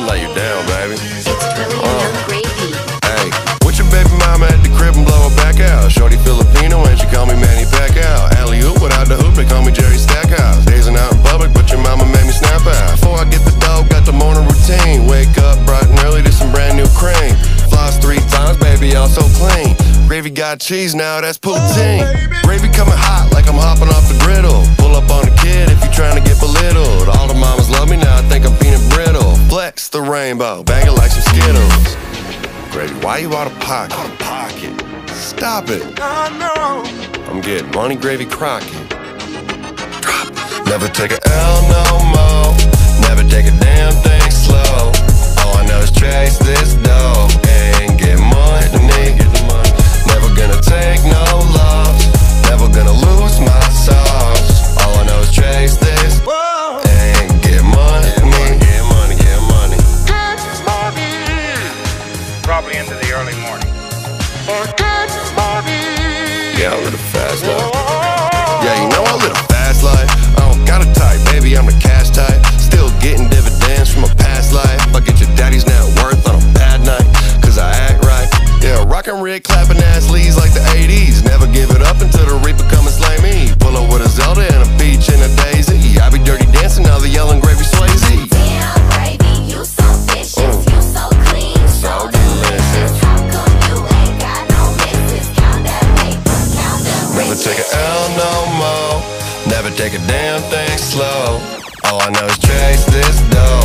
lay you down, baby. It's Trillium Yung Gravy. Hey, with your baby mama at the crib and blow her back out. Shorty Filipino and she call me Manny Pacquiao. Alley oop without the hoop, they call me Jerry Stackhouse. Dazing out in public, but your mama made me snap out. Before I get the dough, got the morning routine. Wake up bright and early to some brand new cream. Floss three times, baby, all so clean. Gravy got cheese now, that's poutine. Oh, Gravy coming hot like I'm hopping off the griddle. The rainbow, bang it like some Skittles. Gravy, why you out of pocket? Out of pocket. Stop it. I know. I'm getting money, gravy, crockett. Drop. Never take a L no more. Probably into the early morning. Yeah, I live a fast life. Yeah, you know I live a fast life. I don't got a type, baby, I'm the cash type. Still getting dividends from a past life. I get your daddy's net worth on a bad night, cause I act right. Yeah, rockin' red, clapping ass leads like the 80s. Never give it up until the reaper come and slay me. Pull up with a Zelda take a L no more. Never take a damn thing slow. All I know is chase this dough